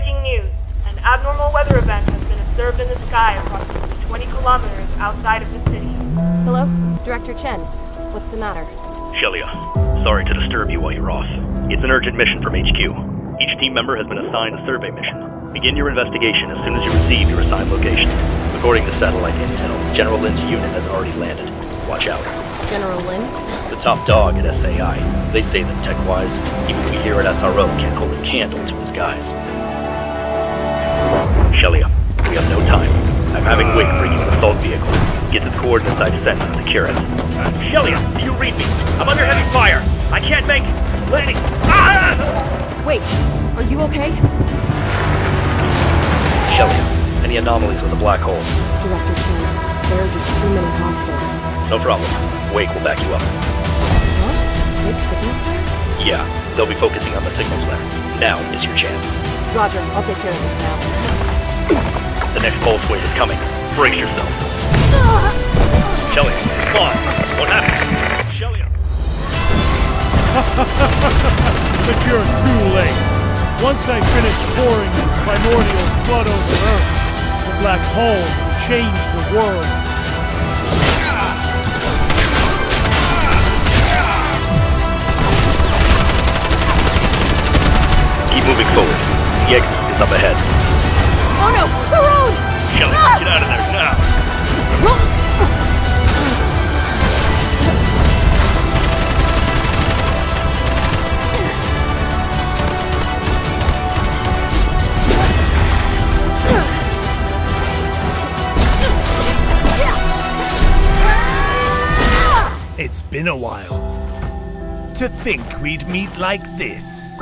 Breaking news. An abnormal weather event has been observed in the sky approximately 20 kilometers outside of the city. Hello? Director Chen. What's the matter? Shelia, sorry to disturb you while you're off. It's an urgent mission from HQ. Each team member has been assigned a survey mission. Begin your investigation as soon as you receive your assigned location. According to satellite intel, General Lin's unit has already landed. Watch out. General Lin? The top dog at SAI. They say that tech-wise, even we here at SRO can't hold a candle to his guys. Shelia, we have no time. I'm having Wick bring you an assault vehicle. Get the coordinates I've sent and secure it. Shelia, do you read me? I'm under heavy fire. I can't make landing. Ah! Wait, are you okay? Shelia, any anomalies with the black hole? Director Chen, there are just too many hostiles. No problem. Wake will back you up. Huh? Big signal flare? Yeah, they'll be focusing on the signals there. Now is your chance. Roger, I'll take care of this now. The next pulse wave is coming. Brace yourself. Shelly, come on. What happened? Shelia. But you're too late. Once I finish pouring this primordial flood over Earth, the black hole will change the world. Keep moving forward. The exit is up ahead. It's been a while. To think we'd meet like this.